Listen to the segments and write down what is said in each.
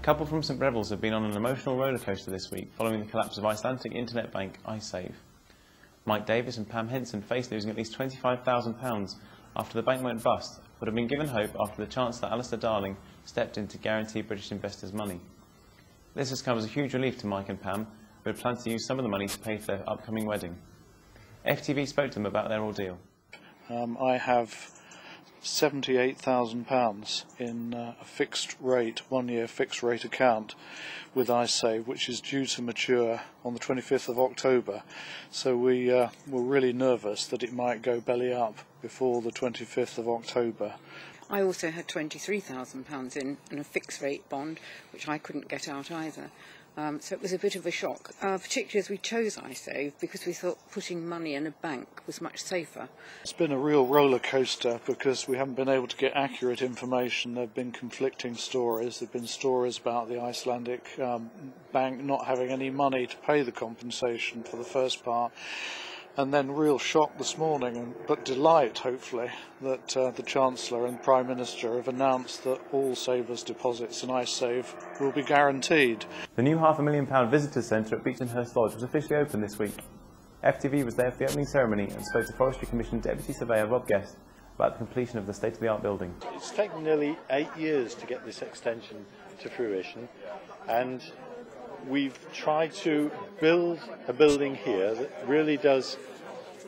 couple from St Briavels have been on an emotional rollercoaster this week following the collapse of Icelandic internet bank Icesave. Mike Davis and Pam Henson faced losing at least £25,000 after the bank went bust, but have been given hope after the Chancellor Alistair Darling stepped in to guarantee British investors money. This has come as a huge relief to Mike and Pam, who had planned to use some of the money to pay for their upcoming wedding. FTV spoke to them about their ordeal. Um, I have £78,000 in uh, a fixed rate, one year fixed rate account with Icesave, which is due to mature on the 25th of October. So we uh, were really nervous that it might go belly up before the 25th of October. I also had £23,000 in, in a fixed rate bond, which I couldn't get out either. Um, so it was a bit of a shock, uh, particularly as we chose Icesave because we thought putting money in a bank was much safer. It's been a real roller coaster because we haven't been able to get accurate information. There have been conflicting stories. There have been stories about the Icelandic um, bank not having any money to pay the compensation for the first part and then real shock this morning, but delight, hopefully, that uh, the Chancellor and Prime Minister have announced that all savers' deposits in Icesave will be guaranteed. The new half a million pound visitor centre at Beechenhurst Lodge was officially opened this week. FTV was there for the opening ceremony and spoke to Forestry Commission Deputy Surveyor Rob Guest about the completion of the state-of-the-art building. It's taken nearly eight years to get this extension to fruition and we've tried to build a building here that really does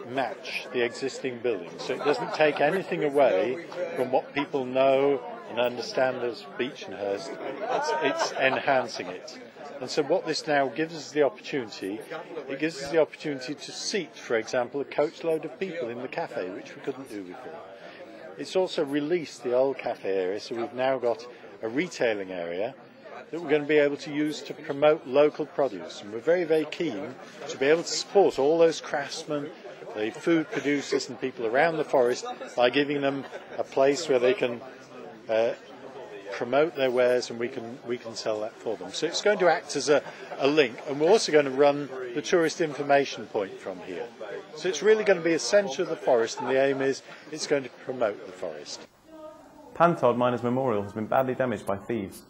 match the existing building. So it doesn't take anything away from what people know and understand as Beechenhurst. It's, it's enhancing it. And so what this now gives us the opportunity, it gives us the opportunity to seat, for example, a coach load of people in the cafe, which we couldn't do before. It's also released the old cafe area, so we've now got a retailing area that we're going to be able to use to promote local produce. And we're very, very keen to be able to support all those craftsmen, the food producers and people around the forest by giving them a place where they can uh, promote their wares and we can we can sell that for them. So it's going to act as a, a link and we're also going to run the tourist information point from here. So it's really going to be a centre of the forest and the aim is it's going to promote the forest. Pan Tod Miners Memorial has been badly damaged by thieves.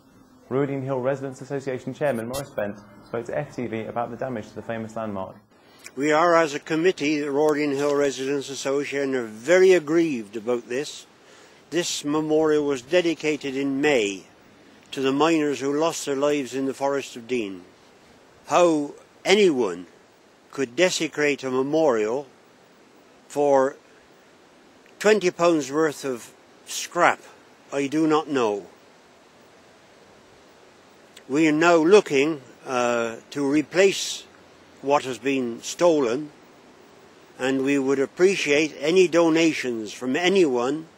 Ruardean Hill Residents Association Chairman Maurice Bent spoke to FTV about the damage to the famous landmark. We are, as a committee, the Ruardean Hill Residents Association, are very aggrieved about this. This memorial was dedicated in May to the miners who lost their lives in the Forest of Dean. How anyone could desecrate a memorial for £20 worth of scrap, I do not know. We are now looking uh, to replace what has been stolen and we would appreciate any donations from anyone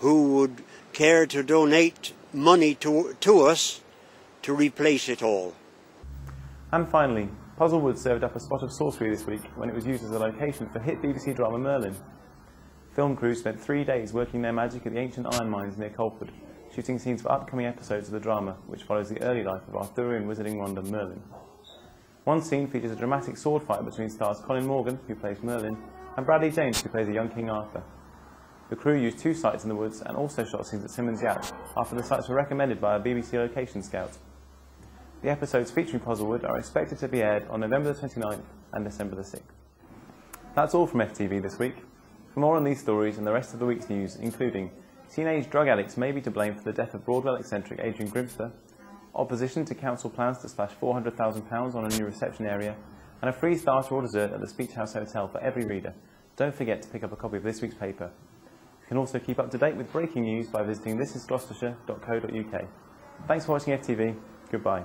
who would care to donate money to, to us to replace it all. And finally, Puzzlewood served up a spot of sorcery this week when it was used as a location for hit BBC drama Merlin. Film crews spent three days working their magic at the ancient iron mines near Coleford shooting scenes for upcoming episodes of the drama, which follows the early life of Arthurian wizarding wonder Merlin. One scene features a dramatic sword fight between stars Colin Morgan, who plays Merlin, and Bradley James, who plays the young King Arthur. The crew used two sites in the woods and also shot scenes at Symonds Yat, after the sites were recommended by a BBC location scout. The episodes featuring Puzzlewood are expected to be aired on November the 29th and December the 6th. That's all from FTV this week. For more on these stories and the rest of the week's news, including Teenage drug addicts may be to blame for the death of Broadwell eccentric Adrian Grimster, opposition to council plans to splash £400,000 on a new reception area, and a free starter or dessert at the Speech House Hotel for every reader. Don't forget to pick up a copy of this week's paper. You can also keep up to date with breaking news by visiting thisisgloucestershire.co.uk. Thanks for watching FTV. Goodbye.